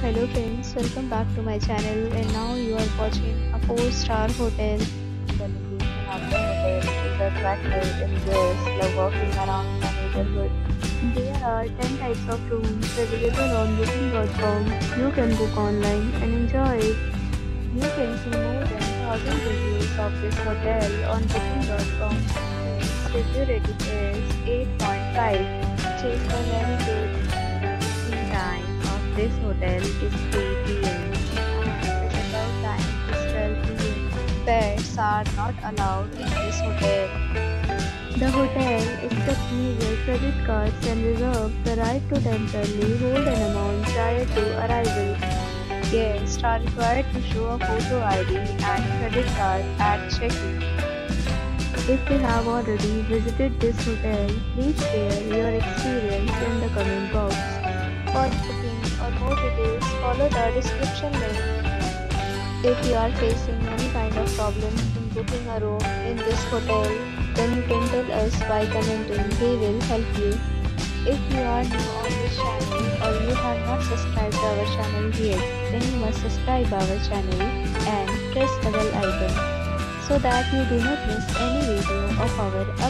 Hello friends, welcome back to my channel and now you are watching a 4-star hotel. The location of the hotel is attractive and guests love walking around the neighborhood. There are 10 types of rooms available on booking.com. You can book online and enjoy it. You can see more than 1000 reviews of this hotel on booking.com. Its review rating is 8.5 which is a. The this hotel is 3 p.m. and the checkout time is 12 p.m. Pets are not allowed in this hotel. The hotel accepts major credit cards and reserves the right to temporarily hold an amount prior to arrival. Guests are required to show a photo ID and credit card at check-in. If you have already visited this hotel, please share your experience in the comment box. For more details, follow the description link. If you are facing any kind of problem in booking a room in this hotel, then you can tell us by commenting. We will help you. If you are new on this channel or you have not subscribed our channel yet, then you must subscribe our channel and press the bell icon so that you do not miss any video of our.